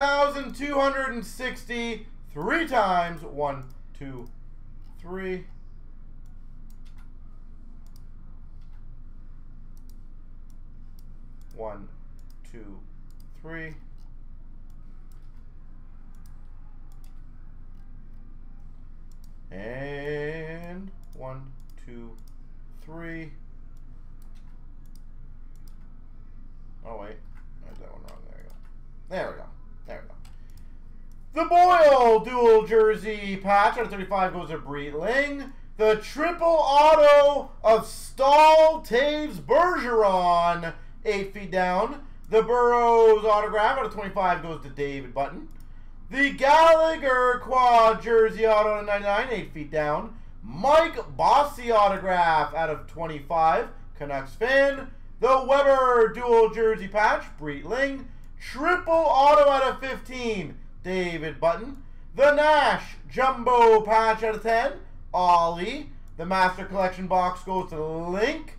1,260 three times. One, two, three. One, two, three. And one, two, three. Oh wait, I that one wrong. There we go. There we go. The Boyle dual jersey patch out of 35 goes to Breitling. The triple auto of Staal, Toews Bergeron, 8 feet down. The Burrows autograph out of 25 goes to David Button. The Gallagher quad jersey auto out of 99, 8 feet down. Mike Bossy autograph out of 25, Canucks fan. The Weber dual jersey patch, Breitling. Triple auto out of 15, David Button. The Nash jumbo patch out of 10, Ollie. The Master Collection box goes to Link,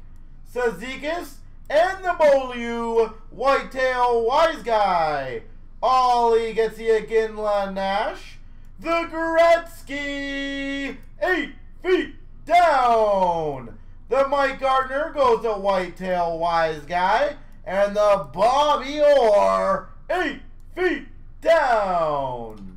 Cizikas, and the Beaulieu Whitetail Wise Guy. Ollie gets the Iginla Nash. The Gretzky, 8 feet down. The Mike Gartner goes to Whitetail Wise Guy. And the Bobby Orr, 8 feet down.